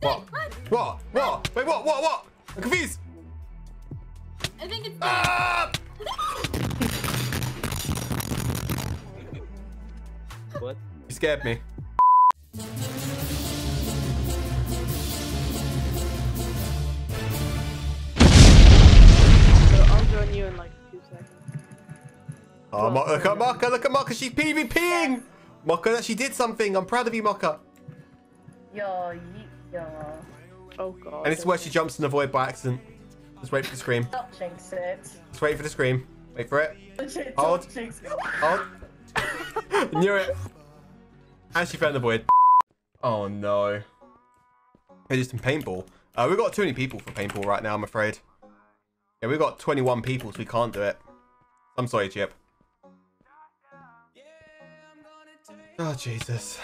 What? What? What? Wait, what? What? What? I'm confused. I think it's. Ah! What? You scared me. So I'll join you in like two seconds. Oh, Mo- look at Maka, look at Maka, she's PvPing! Maka actually did something. I'm proud of you, Maka. Yo, yeet, yo. Oh god. And it's where she jumps in the void by accident. Just wait for the scream. Don't jinx it. Just wait for the scream. Wait for it. Legit, Hold. don't it. Oh. Knew it. And she found the void. Oh no. They just in paintball. Uh, we've got too many people for paintball right now, I'm afraid. Yeah, we've got 21 people, so we can't do it. I'm sorry, Chip. Oh, Jesus.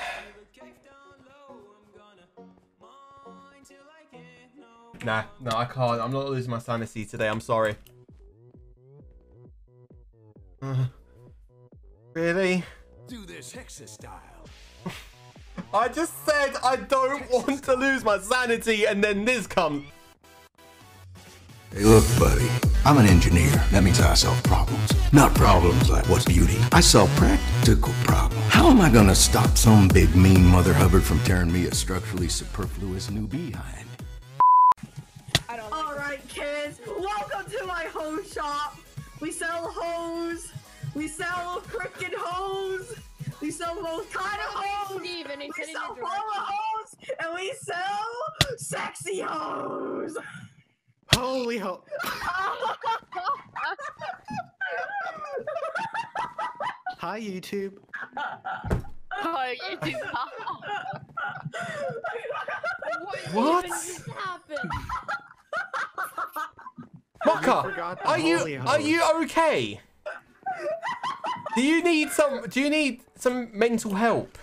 Nah, no, I can't. I'm not losing my sanity today. I'm sorry. Uh, really? Do this Hexa style. I just said I don't want to lose my sanity, and then this comes. Hey, look, buddy. I'm an engineer. That means I solve problems. Not problems like what's beauty. I solve practical problems. How am I gonna stop some big mean mother hubbard from tearing me a structurally superfluous new behind? Alright, welcome to my hose shop. We sell hose. We sell freaking hose. We sell both kind of hose. Steven, We sell heading formal hose and we sell sexy hose. Holy ho! Hi, YouTube. Hi, YouTube. do What? just happened? Mocha, are you are you okay? Do you need some? Do you need some mental help?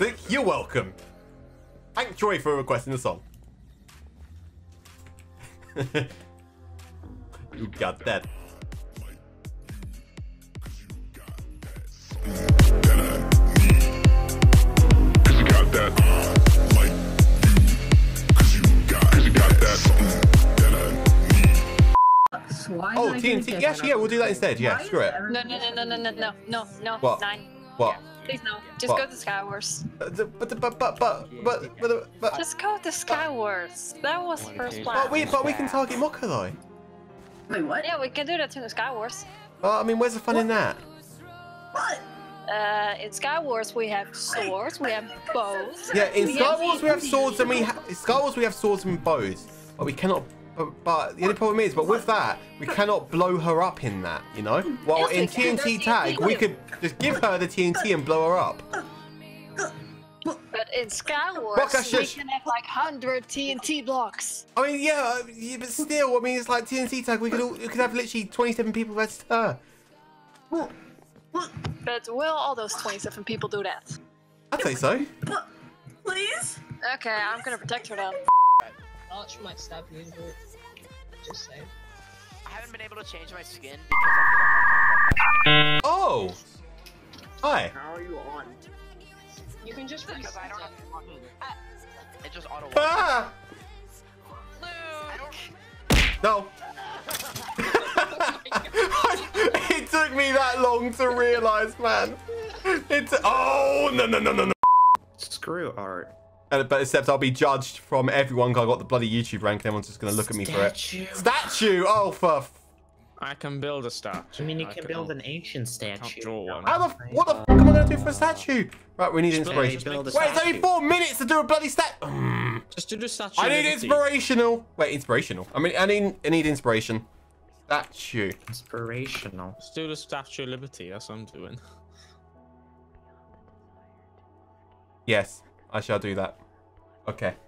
You're welcome. Thank Troy for requesting the song. you got that. I need. Oh, TNT. Yes, yeah, we'll do that instead. Yeah, screw it. No, no, no, no, no, no, no, no, no, What? nine. What? Please no. Just What? go to Skywars. Uh, But but but but but but but. Just go to Skywars. That was first plan. But we but we can target Mocha though. Wait, what? Yeah, we can do that too in Skywars. Well, I mean, where's the fun in that? What? Uh, in Skywars we have swords, we have bows. Yeah, in we Star Wars we have swords and we ha- in Star Wars we have swords and bows, but we cannot. But, but the only problem is, but with that, we cannot blow her up in that, you know. While in. TNT tag, we could just give her the TNT and blow her up. But in Skywars Rock, I we can have like hundred TNT blocks. I mean, yeah, uh, yeah, but still, I mean, it's like TNT tag. We could all, we could have literally 27 people versus her. But will all those 27 people do that? I'd say so. Please? Okay, I'm gonna protect her then. Arch might stab you, but just saying. I haven't been able to change my skin because I forgot Oh, hi. How are you on? You can just my because reset I don't have it. fucking. It just auto. Ah! I. No. it took me that long to realise, man. It's oh no no no no no. Screw art. But except I'll be judged from everyone because I got the bloody YouTube rank. and Everyone's just gonna look at me for it. Statue. Oh for. f- I can build a statue. I mean, you I can build an ancient statue. draw one. How the? f- What the? F- am I gonna do for a statue? Right, we need Just inspiration. build a Wait, it's only four minutes to do a bloody stat. Mm. Just do the statue. I need inspirational. Wait, inspirational. I mean, I need. I need inspiration. Statue. Inspirational. Let's do the Statue of Liberty. That's what I'm doing. Yes, I shall do that. Okay.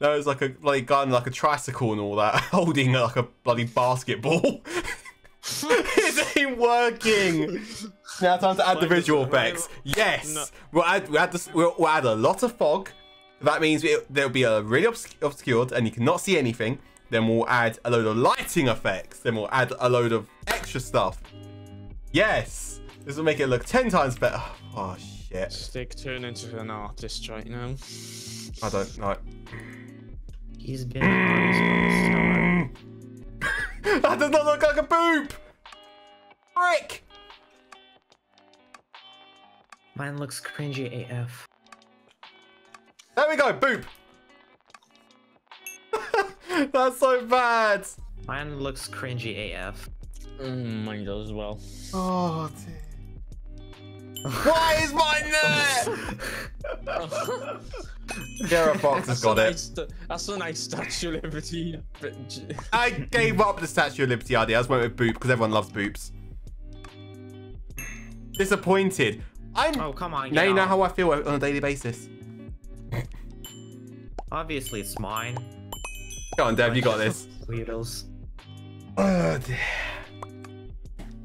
That was like a bloody guy on like a tricycle and all that, holding like a bloody basketball. he ain't working. Now time to add the visual effects. Yes, No. we'll add we'll add, this, we'll, we'll add a lot of fog. That means it, there'll be a really obs- obscured and you cannot see anything. Then we'll add a load of lighting effects. Then we'll add a load of extra stuff. Yes, this will make it look ten times better. Oh shit, Stick turn into an artist right now. I don't know. He's been an artist from the start. that does not look like a boob. Frick. Mine looks cringy AF. There we go, boop. That's so bad. Mine looks cringy AF. Mm, mine does as well. Oh dear. Why is mine there? Garrett Fox has got it. Nice, that's a nice Statue of Liberty. I gave up the Statue of Liberty idea. I just went with Boop because everyone loves Boops. Disappointed. I'm. Oh, come on. now you know on. how I feel on a daily basis. Obviously, it's mine. Go on, Dev. You got this. Weirdos. Oh dear.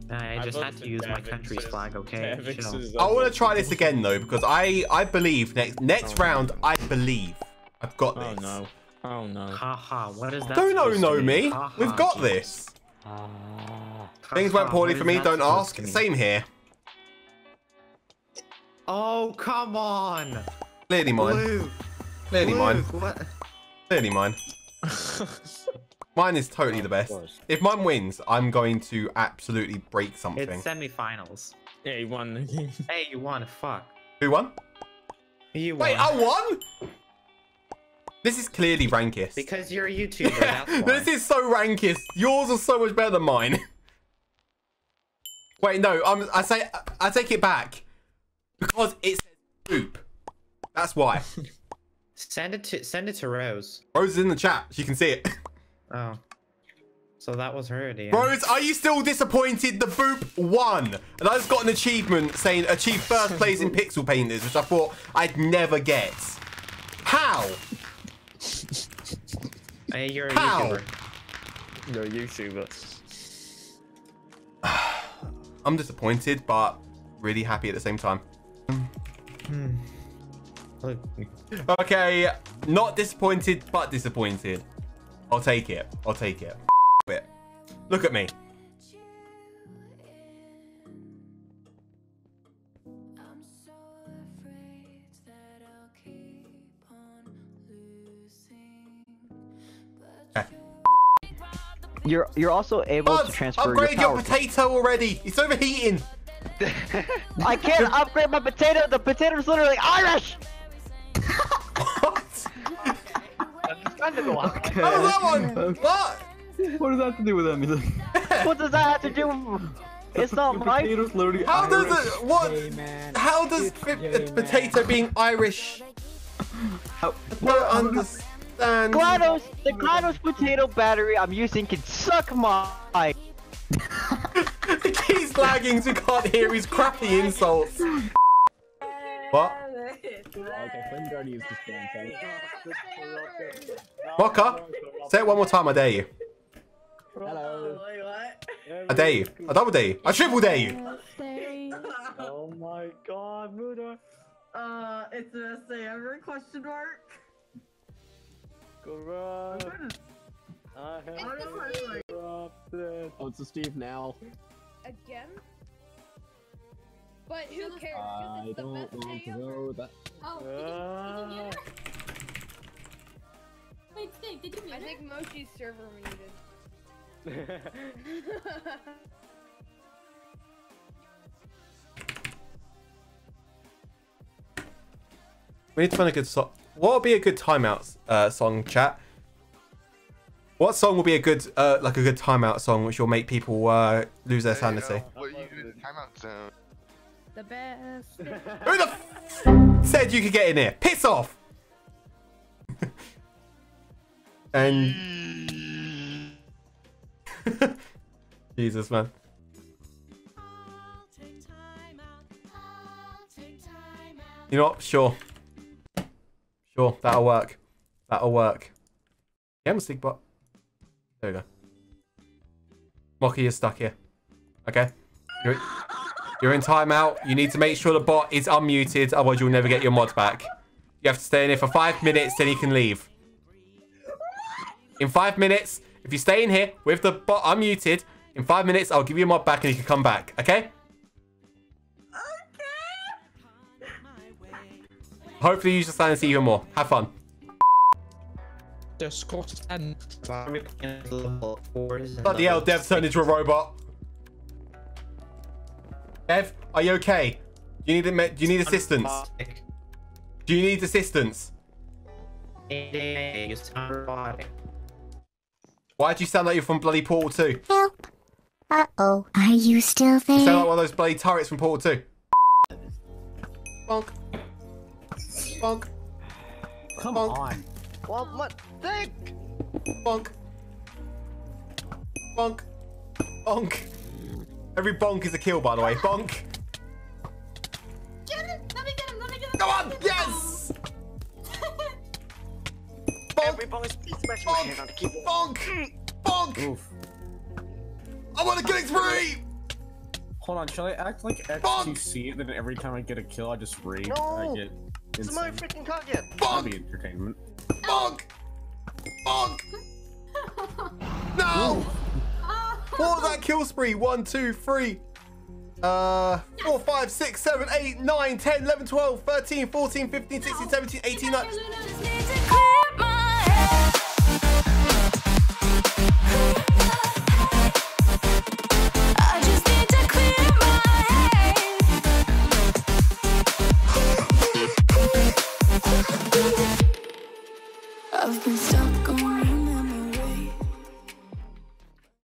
I just vote had to use my Deveix's- country's flag, okay? Deveix's Chill. is I want to try this again though because I I believe next next Oh, round no. I believe I've got oh, this. Oh no. Oh no. Haha, what is that? Don't know supposed know me. mean? Ha We've got Jesus. this. Ha Things ha, went poorly for me. Don't ask. Same here. Oh, come on! Clearly mine. Luke! Clearly mine. What? Clearly mine. Mine is totally the best. If mine wins, I'm going to absolutely break something. It's semifinals. yeah, you won. Hey, you won. Fuck. Who won? You won. Wait, I won? This is clearly rankest. Because you're a YouTuber, that's why. this is so rankest. Yours are so much better than mine. Wait, no, I'm, I say I take it back because it says boop. That's why. Send it to send it to Rose. Rose is in the chat. She can see it. Oh. So that was her idea. Rose, are you still disappointed? The boop won, and I just got an achievement saying achieve first place in Pixel Painters, which I thought I'd never get. How? Hey, you're a How? YouTuber. You're a YouTuber. I'm disappointed, but really happy at the same time. Look, Okay, not disappointed, but disappointed. I'll take it. I'll take it. It. Look at me. Eh. You're you're also able Buzz, to transfer upgrade your your potato already. It's overheating. I can't upgrade my potato. The potato's literally Irish. What? How does that one? What? What does that have to do with anything? what does that have to do? with... It's not Your right. potato's literally How does it? What? How does fi- a potato being Irish? I don't understand. GLaDOS, the GLaDOS potato battery I'm using can suck my. He's lagging, so you can't hear his crappy insults. What? Mocha, say it one more time. I dare you. Hello. Wait, what? I dare you. I double dare you. I triple dare you. Oh my god, Muda. Uh, it's a say ever question mark. Corrupt. I have I don't know how to, like- corrupted. Oh, it's a Steve now. Again? But who cares? I it's the don't best want day to ever. know that. Oh, did you, did you? Wait, Steve, did you mute I it? think Moshi's server muted. We need to find a good song. What would be a good timeout uh, song, chat? What song will be a good, uh, like a good timeout song, which will make people uh, lose their sanity? What you do in the timeout zone? The best. Who the f- said you could get in here? Piss off! and Jesus, man. You know what? Sure. Sure, that'll work. That'll work. Yeah, I'm a stick bot. There we go. Mocky is stuck here. Okay. You're, you're in timeout. You need to make sure the bot is unmuted, otherwise you'll never get your mod back. You have to stay in here for five minutes, then you can leave. In five minutes, if you stay in here with the bot unmuted, in five minutes, I'll give you a mod back and you can come back, okay? okay? Hopefully you just stand and see even more. Have fun. Disgusting. Bloody hell, Dev turned into a robot. Dev, are you okay? Do you need a, do you need assistance? Do you need assistance? Why do you sound like you're from bloody Portal 2? Help. Uh-oh. Are you still You sound like one of those bloody turrets from Portal 2. Bonk. Bonk. Come Bonk. on. Well, what? Think. Bonk. Bonk. Bonk. Every bonk is a kill, by the way. Bonk. Get him! Let me get him! Let me get him! Come on! Yes! Every bonus piece smash my hand on the keyboard. Bonk! Bonk! Oof. I want a killing spree! Hold on, shall I act like X2C and then every time I get a kill I just rage and I No! get It's my insane? freaking content. That'd be entertainment. Bonk! Bonk! That kill spree? One, two, three. Uh, 4, 5, 6, 7, 8, 9, 10, 11, 12, 13, 14, 15, 16, 17, 18, 19.